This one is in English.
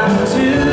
down to